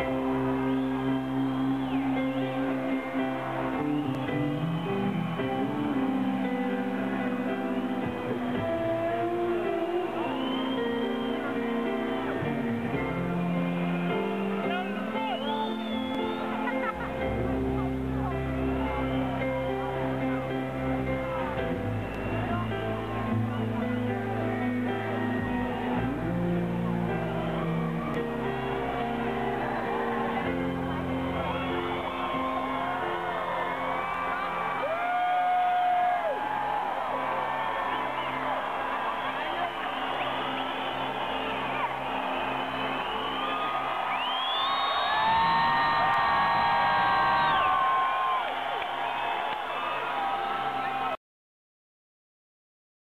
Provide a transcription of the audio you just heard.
Música